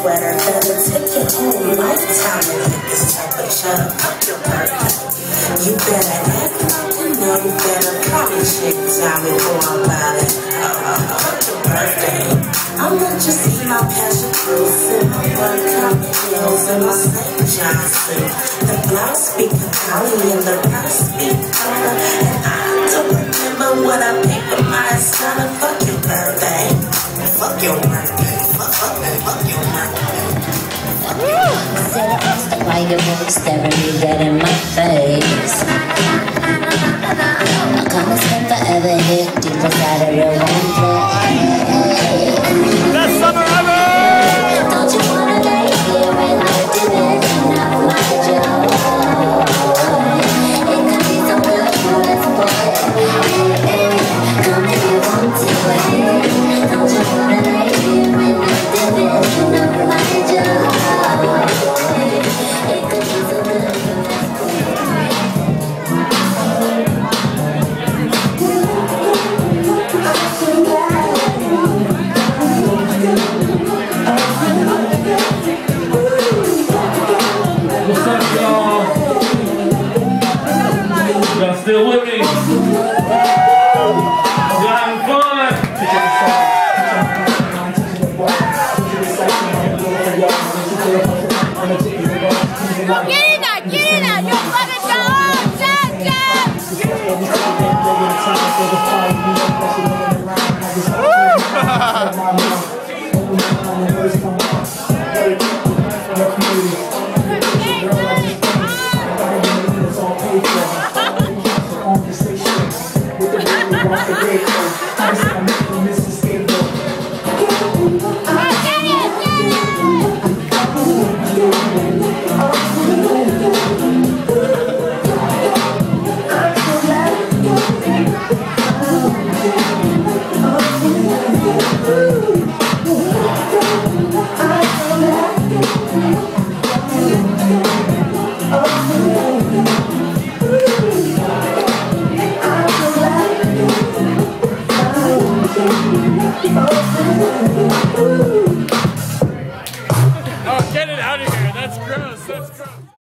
sweater that'll take your whole lifetime to get this temperature up your birthday. You better act like you know you better probably check time before I buy it. Up your birthday. I'ma just eat my passion fruit, sip my one common hills and my St. Johnson. The blouse speak Cali and the purse speak color. And I don't remember what I paid for my son. Why you always staring me dead in my face? I come and spend forever here deep inside of your one Y'all still with me? Y'all having fun? Get in there, get in there, you fucking dog! Jump, jump! the. I just my nipple and Oh, get it out of here. That's gross. That's gross.